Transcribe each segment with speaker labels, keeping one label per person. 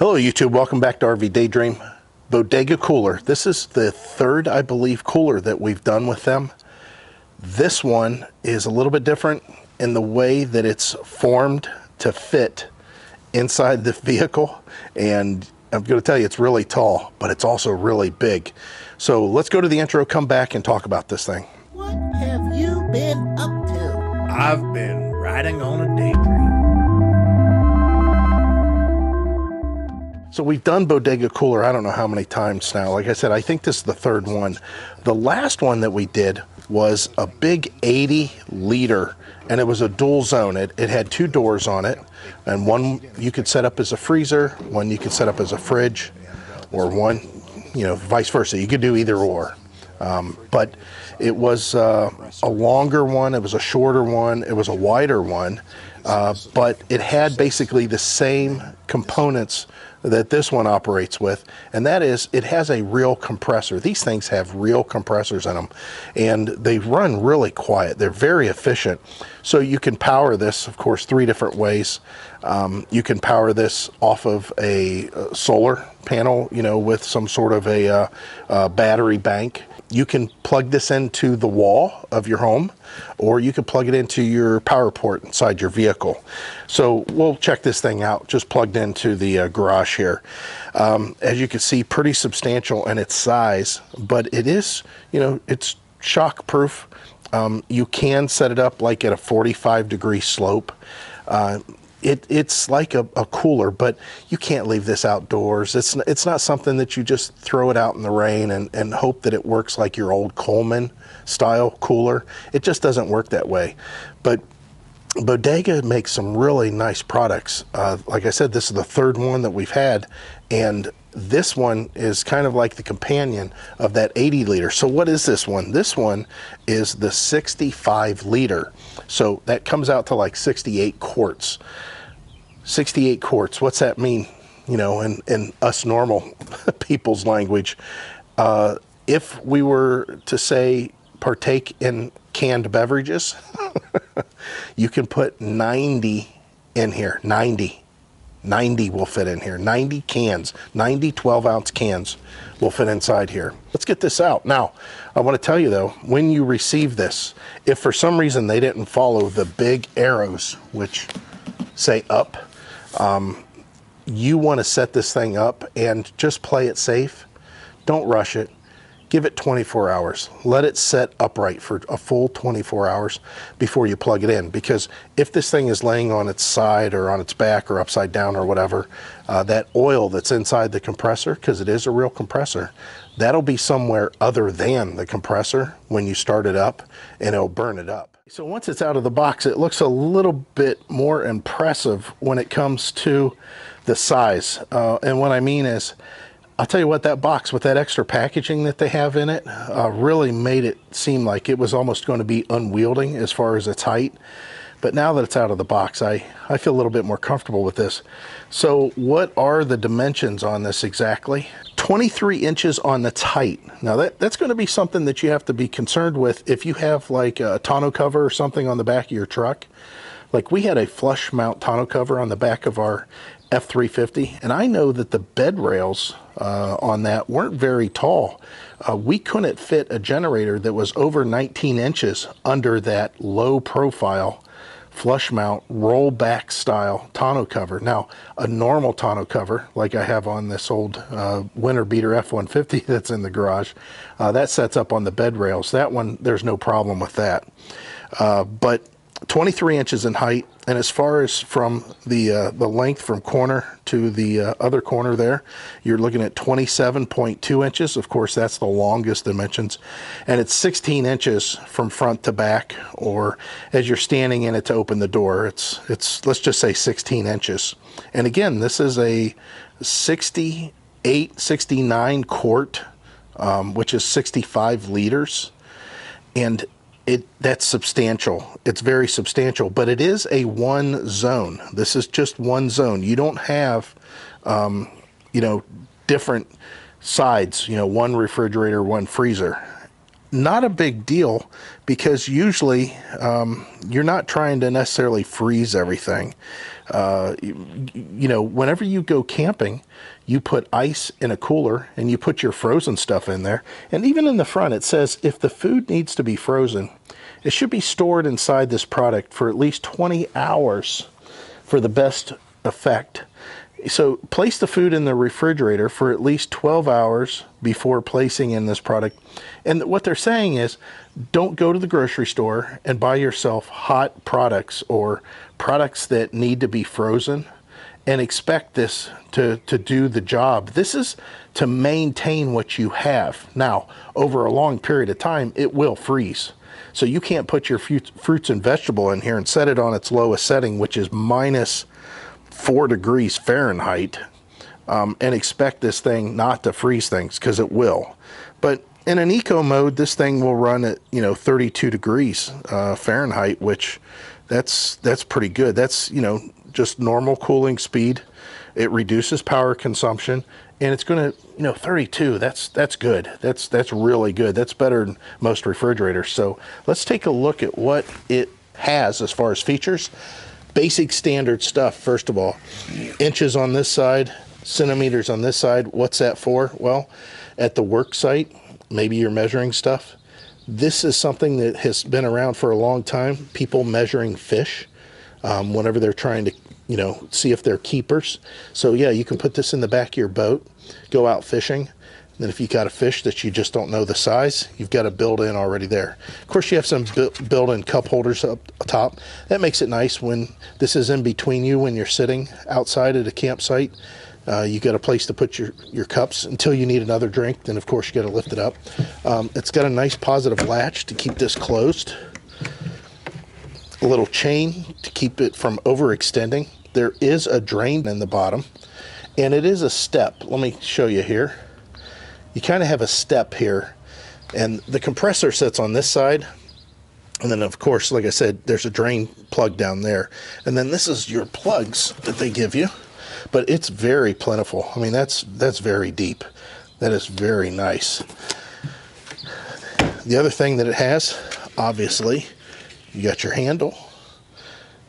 Speaker 1: Hello YouTube, welcome back to RV Daydream. Bodega Cooler. This is the third, I believe, cooler that we've done with them. This one is a little bit different in the way that it's formed to fit inside the vehicle. And I'm going to tell you, it's really tall, but it's also really big. So let's go to the intro, come back and talk about this thing.
Speaker 2: What have you been up to?
Speaker 3: I've been riding on a daydream.
Speaker 1: So we've done Bodega Cooler, I don't know how many times now. Like I said, I think this is the third one. The last one that we did was a big 80 liter and it was a dual zone. It, it had two doors on it and one you could set up as a freezer, one you could set up as a fridge or one, you know, vice versa. You could do either or. Um, but it was uh, a longer one, it was a shorter one, it was a wider one, uh, but it had basically the same components that this one operates with, and that is it has a real compressor. These things have real compressors in them, and they run really quiet. They're very efficient. So you can power this, of course, three different ways. Um, you can power this off of a, a, solar panel, you know, with some sort of a uh, uh, battery bank. You can plug this into the wall of your home, or you can plug it into your power port inside your vehicle. So we'll check this thing out, just plugged into the uh, garage here. Um, as you can see, pretty substantial in its size, but it is, you know, it's shock proof. Um, you can set it up like at a 45 degree slope. Uh, it, it's like a, a, cooler, but you can't leave this outdoors. It's, it's not something that you just throw it out in the rain and, and hope that it works like your old Coleman style cooler. It just doesn't work that way. But Bodega makes some really nice products. Uh, like I said, this is the third one that we've had, and this one is kind of like the companion of that 80 liter. So what is this one? This one is the 65 liter. So that comes out to like 68 quarts. 68 quarts, what's that mean? You know, in, in us normal people's language. Uh, if we were to say partake in canned beverages, you can put 90 in here, 90. 90 will fit in here. 90 cans, 90 12 ounce cans will fit inside here. Let's get this out. Now, I want to tell you though, when you receive this, if for some reason they didn't follow the big arrows, which say up, um, you want to set this thing up and just play it safe. Don't rush it give it 24 hours. Let it set upright for a full 24 hours before you plug it in. Because if this thing is laying on its side or on its back or upside down or whatever, uh, that oil that's inside the compressor, because it is a real compressor, that'll be somewhere other than the compressor when you start it up and it'll burn it up. So once it's out of the box, it looks a little bit more impressive when it comes to the size. Uh, and what I mean is, I'll tell you what, that box with that extra packaging that they have in it uh, really made it seem like it was almost going to be unwielding as far as its height. But now that it's out of the box, I, I feel a little bit more comfortable with this. So what are the dimensions on this exactly? 23 inches on the height. Now that, that's going to be something that you have to be concerned with if you have like a tonneau cover or something on the back of your truck. Like we had a flush mount tonneau cover on the back of our F350, and I know that the bed rails uh, on that weren't very tall. Uh, we couldn't fit a generator that was over 19 inches under that low profile flush mount roll back style tonneau cover. Now, a normal tonneau cover, like I have on this old uh, winter beater F-150 that's in the garage, uh, that sets up on the bed rails. That one, there's no problem with that. Uh, but 23 inches in height, and as far as from the uh, the length from corner to the uh, other corner there, you're looking at 27.2 inches. Of course, that's the longest dimensions, and it's 16 inches from front to back, or as you're standing in it to open the door, it's it's let's just say 16 inches. And again, this is a 68, 69 quart, um, which is 65 liters, and it that's substantial. It's very substantial, but it is a one zone. This is just one zone. You don't have, um, you know, different sides. You know, one refrigerator, one freezer. not a big deal because usually um, you're not trying to necessarily freeze everything. Uh, you, you know, whenever you go camping, you put ice in a cooler and you put your frozen stuff in there. And even in the front, it says if the food needs to be frozen, it should be stored inside this product for at least 20 hours for the best effect. So place the food in the refrigerator for at least 12 hours before placing in this product. And what they're saying is don't go to the grocery store and buy yourself hot products or products that need to be frozen and expect this to, to do the job. This is to maintain what you have. Now, over a long period of time, it will freeze. So you can't put your fruits and vegetable in here and set it on its lowest setting, which is minus four degrees Fahrenheit, um, and expect this thing not to freeze things because it will. But in an eco mode, this thing will run at you know 32 degrees uh, Fahrenheit, which that's that's pretty good. That's you know just normal cooling speed. It reduces power consumption, and it's going to you know 32. That's that's good. That's that's really good. That's better than most refrigerators. So let's take a look at what it has as far as features. Basic standard stuff. First of all, inches on this side, centimeters on this side. What's that for? Well, at the work site, maybe you're measuring stuff. This is something that has been around for a long time. People measuring fish um, whenever they're trying to, you know, see if they're keepers. So yeah, you can put this in the back of your boat, go out fishing. Then if you got a fish that you just don't know the size, you've got a built-in already there. Of course, you have some built-in cup holders up top. That makes it nice when this is in between you when you're sitting outside at a campsite. Uh, you got a place to put your, your cups until you need another drink. Then, of course, you got to lift it up. Um, it's got a nice positive latch to keep this closed. A little chain to keep it from overextending. There is a drain in the bottom, and it is a step. Let me show you here. You kind of have a step here, and the compressor sits on this side. And then, of course, like I said, there's a drain plug down there. And then this is your plugs that they give you but it's very plentiful. I mean, that's that's very deep. That is very nice. The other thing that it has, obviously, you got your handle.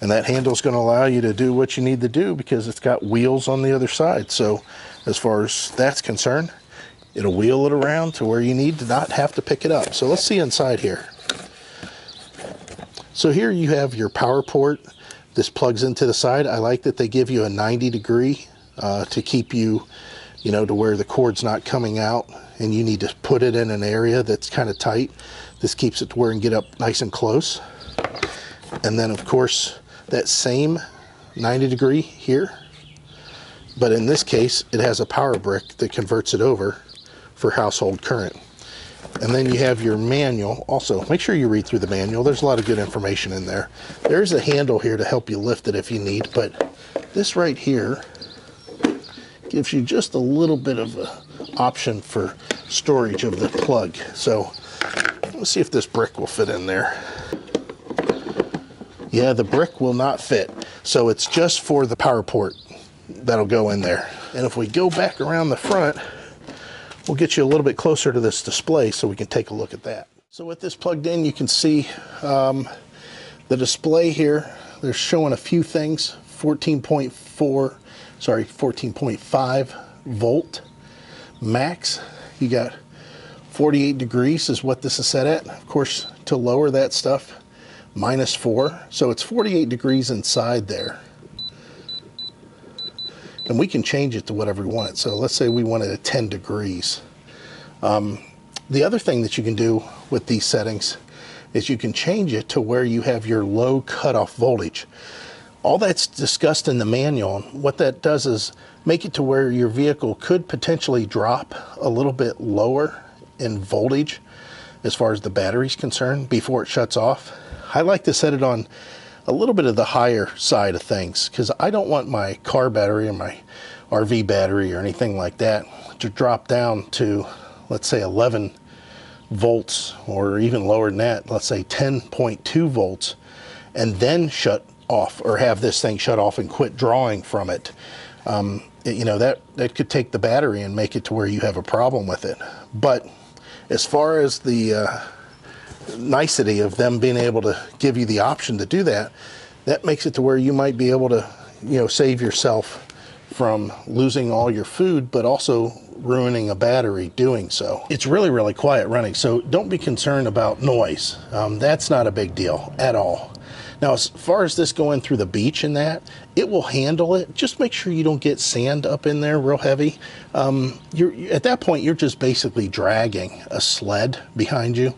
Speaker 1: And that handle is going to allow you to do what you need to do because it's got wheels on the other side. So as far as that's concerned, it'll wheel it around to where you need to not have to pick it up. So let's see inside here. So here you have your power port this plugs into the side. I like that they give you a 90 degree uh, to keep you, you know, to where the cord's not coming out and you need to put it in an area that's kind of tight. This keeps it to where can get up nice and close. And then of course, that same 90 degree here, but in this case, it has a power brick that converts it over for household current. And then you have your manual. Also, make sure you read through the manual. There's a lot of good information in there. There's a handle here to help you lift it if you need, but this right here gives you just a little bit of an option for storage of the plug. So let's see if this brick will fit in there. Yeah, the brick will not fit. So it's just for the power port that'll go in there. And if we go back around the front, We'll get you a little bit closer to this display so we can take a look at that. So with this plugged in, you can see um, the display here. They're showing a few things, 14.4, sorry, 14.5 volt max. You got 48 degrees is what this is set at. Of course, to lower that stuff, minus four. So it's 48 degrees inside there and we can change it to whatever we want. So let's say we want it at 10 degrees. Um, the other thing that you can do with these settings is you can change it to where you have your low cutoff voltage. All that's discussed in the manual. What that does is make it to where your vehicle could potentially drop a little bit lower in voltage as far as the battery's concerned before it shuts off. I like to set it on a little bit of the higher side of things because I don't want my car battery or my RV battery or anything like that to drop down to, let's say, 11 volts or even lower than that, let's say 10.2 volts, and then shut off or have this thing shut off and quit drawing from it. Um, you know, that, that could take the battery and make it to where you have a problem with it. But as far as the uh, nicety of them being able to give you the option to do that, that makes it to where you might be able to, you know, save yourself from losing all your food, but also ruining a battery doing so. It's really, really quiet running, so don't be concerned about noise. Um, that's not a big deal at all. Now, as far as this going through the beach and that, it will handle it. Just make sure you don't get sand up in there real heavy. Um, you're at that point, you're just basically dragging a sled behind you.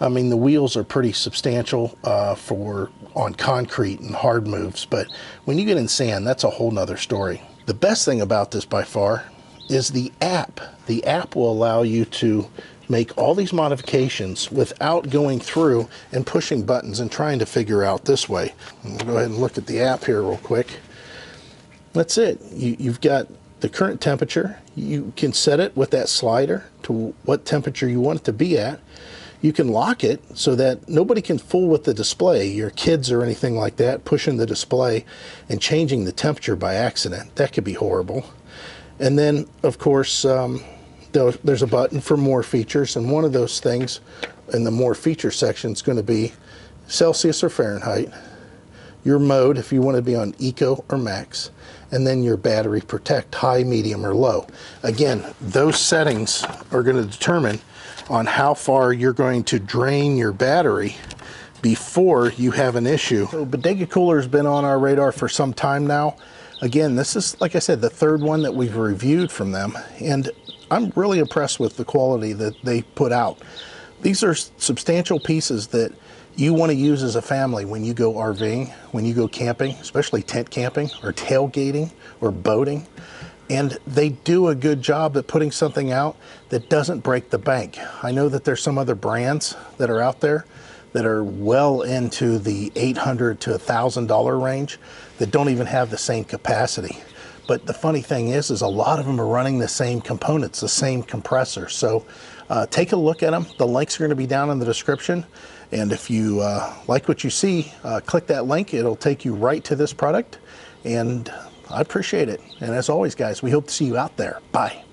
Speaker 1: I mean, the wheels are pretty substantial uh, for on concrete and hard moves, but when you get in sand, that's a whole nother story. The best thing about this by far is the app. The app will allow you to make all these modifications without going through and pushing buttons and trying to figure out this way. We'll go ahead and look at the app here real quick. That's it. You, you've got the current temperature. You can set it with that slider to what temperature you want it to be at. You can lock it so that nobody can fool with the display, your kids or anything like that, pushing the display and changing the temperature by accident. That could be horrible. And then, of course, um, there's a button for more features, and one of those things in the more feature section is going to be Celsius or Fahrenheit, your mode if you want to be on eco or max, and then your battery protect high, medium, or low. Again, those settings are going to determine on how far you're going to drain your battery before you have an issue. So Bodega Cooler has been on our radar for some time now. Again, this is, like I said, the third one that we've reviewed from them, and I'm really impressed with the quality that they put out. These are substantial pieces that you want to use as a family when you go RVing, when you go camping, especially tent camping or tailgating or boating. And they do a good job at putting something out that doesn't break the bank. I know that there's some other brands that are out there that are well into the 800 to $1,000 range that don't even have the same capacity. But the funny thing is, is a lot of them are running the same components, the same compressor. So uh, take a look at them. The links are going to be down in the description. And if you uh, like what you see, uh, click that link. It'll take you right to this product. And I appreciate it. And as always, guys, we hope to see you out there. Bye.